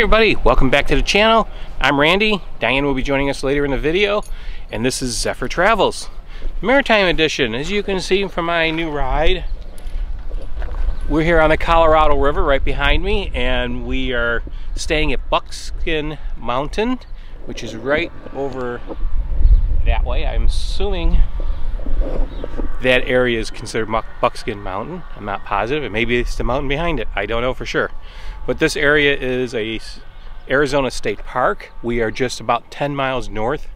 everybody, welcome back to the channel. I'm Randy, Diane will be joining us later in the video, and this is Zephyr Travels. Maritime Edition, as you can see from my new ride, we're here on the Colorado River right behind me, and we are staying at Buckskin Mountain, which is right over that way. I'm assuming that area is considered Buckskin Mountain. I'm not positive. Maybe it's the mountain behind it. I don't know for sure. But this area is a Arizona State Park. We are just about 10 miles north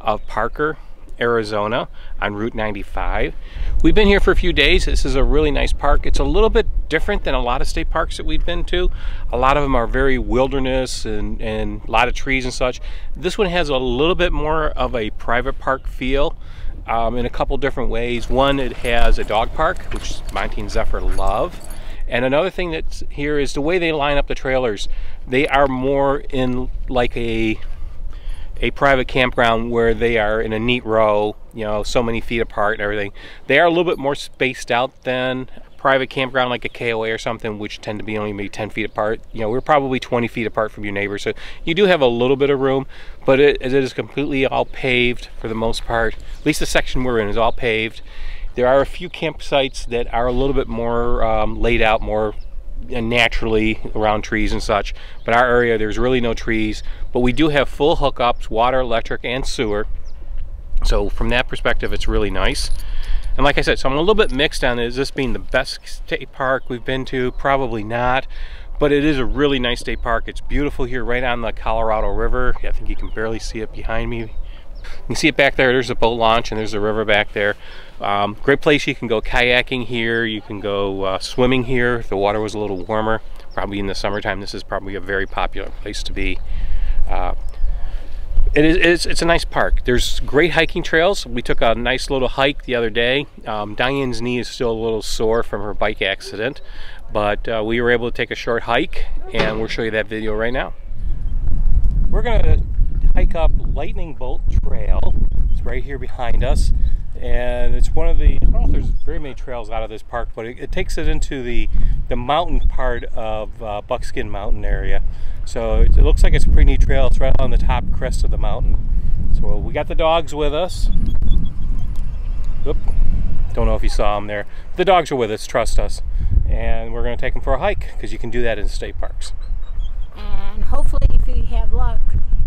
of Parker, Arizona on Route 95. We've been here for a few days. This is a really nice park. It's a little bit different than a lot of state parks that we've been to. A lot of them are very wilderness and, and a lot of trees and such. This one has a little bit more of a private park feel um, in a couple different ways. One, it has a dog park, which Monty and Zephyr love. And another thing that's here is the way they line up the trailers. They are more in like a a private campground where they are in a neat row, you know, so many feet apart and everything. They are a little bit more spaced out than private campground like a KOA or something, which tend to be only maybe 10 feet apart. You know, we're probably 20 feet apart from your neighbors, so you do have a little bit of room, but it, it is completely all paved for the most part. At least the section we're in is all paved. There are a few campsites that are a little bit more um, laid out, more naturally around trees and such. But our area, there's really no trees. But we do have full hookups, water, electric, and sewer. So from that perspective, it's really nice. And like I said, so I'm a little bit mixed on is this being the best state park we've been to? Probably not. But it is a really nice state park. It's beautiful here right on the Colorado River. I think you can barely see it behind me. You can see it back there. There's a boat launch and there's a river back there. Um, great place. You can go kayaking here. You can go uh, swimming here if the water was a little warmer. Probably in the summertime, this is probably a very popular place to be. Uh, it is, it's, it's, a nice park. There's great hiking trails. We took a nice little hike the other day. Um, Diane's knee is still a little sore from her bike accident, but uh, we were able to take a short hike and we'll show you that video right now. We're gonna hike up Lightning Bolt Trail. It's right here behind us. And it's one of the, I don't know if there's very many trails out of this park, but it, it takes it into the, the mountain part of uh, Buckskin Mountain area. So it, it, looks like it's a pretty neat trail. It's right on the top crest of the mountain. So we got the dogs with us. Oop, don't know if you saw them there. The dogs are with us, trust us. And we're going to take them for a hike because you can do that in state parks. And hopefully, if you have luck,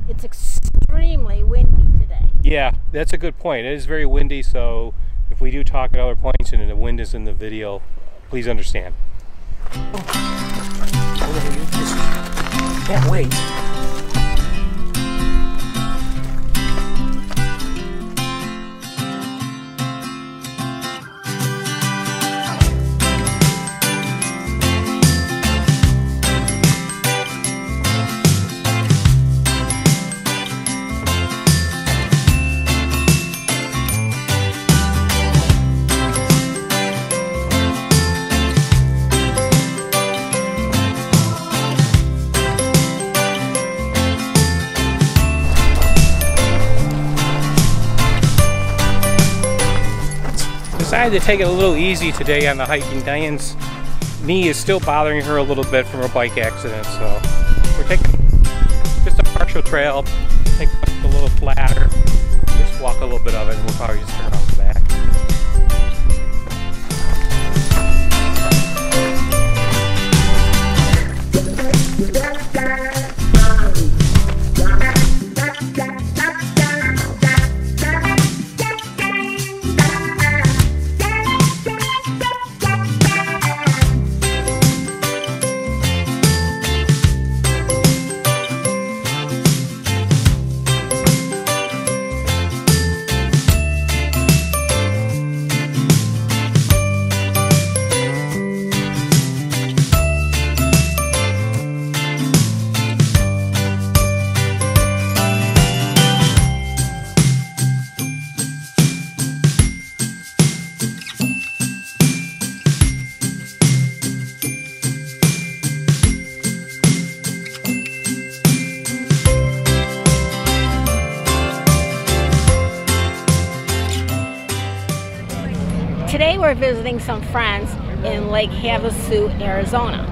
it's extremely windy today. Yeah, that's a good point. It is very windy, so if we do talk at other points and the wind is in the video, please understand. Can't wait. Decided to take it a little easy today on the hiking. Diane's knee is still bothering her a little bit from a bike accident, so we're taking just a partial trail, take a little flatter, just walk a little bit of it, and we'll probably just turn off we're visiting some friends in Lake Havasu, Arizona.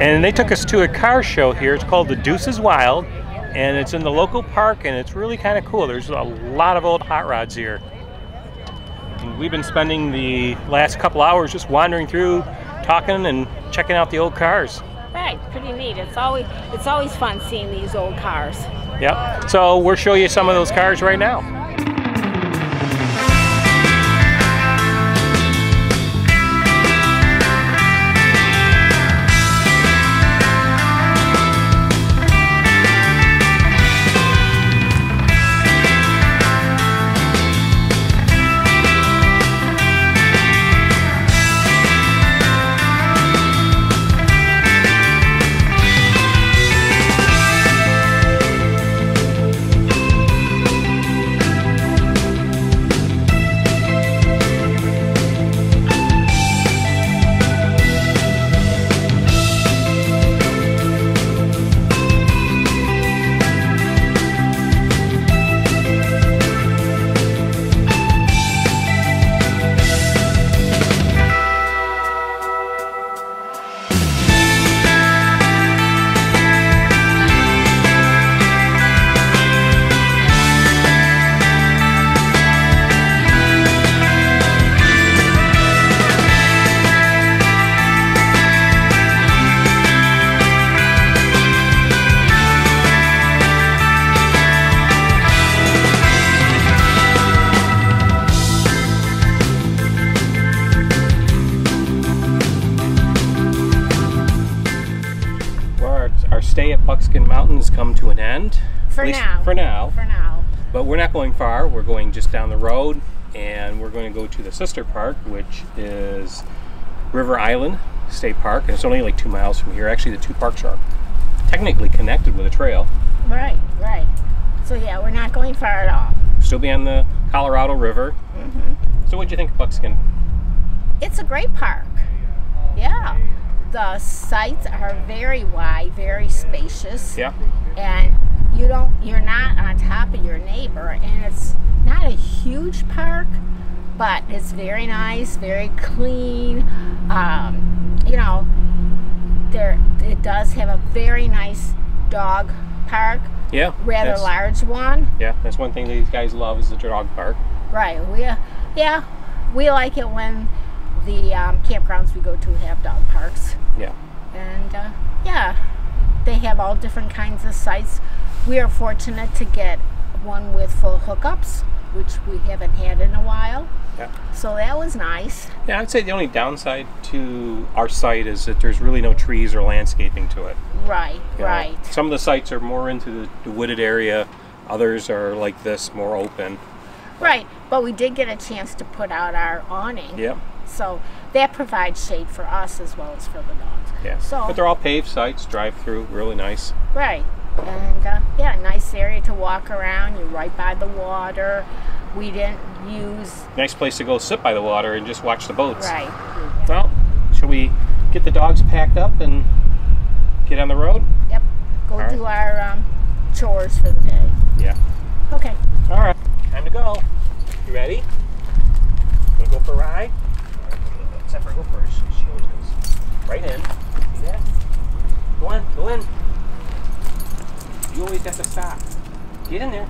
And they took us to a car show here. It's called the Deuces Wild, and it's in the local park, and it's really kind of cool. There's a lot of old hot rods here. And we've been spending the last couple hours just wandering through, talking and checking out the old cars. Right, pretty neat. It's always it's always fun seeing these old cars. Yep. So we'll show you some of those cars right now. Stay at Buckskin Mountain has come to an end. For now. For now. For now. But we're not going far. We're going just down the road, and we're going to go to the sister park, which is River Island State Park, and it's only like two miles from here. Actually, the two parks are technically connected with a trail. Right, right. So yeah, we're not going far at all. Still be on the Colorado River. Mm-hmm. So, what'd you think of Buckskin? It's a great park. Yeah. The sites are very wide, very spacious. Yeah. and you don't you're not on top of your neighbor and it's not a huge park but it's very nice very clean um, you know there it does have a very nice dog park Yeah. rather large one Yeah, that's one thing these guys love is the dog park. right we yeah we like it when the um, campgrounds we go to have dog parks Yeah. and uh, yeah, they have all different kinds of sites. We are fortunate to get one with full hookups, which we haven't had in a while. Yeah. So that was nice. Yeah, I'd say the only downside to our site is that there's really no trees or landscaping to it. Right, you know. right. Some of the sites are more into the, the wooded area. Others are like this, more open. Right, but we did get a chance to put out our awning. Yep. So that provides shade for us as well as for the dogs. Yeah. So- but they're all paved sites, drive through, really nice. Right. And uh, yeah, nice area to walk around. You're right by the water. We didn't use. Nice place to go sit by the water and just watch the boats. Right. Well, shall we get the dogs packed up and get on the road? Yep. Go All right. do our um, chores for the day. Yeah. Okay. All right. Time to go. You ready? Wanna go for a ride? Zephyr go first. She always goes right in. See that? Go on, go in. Have to stop. Get in there.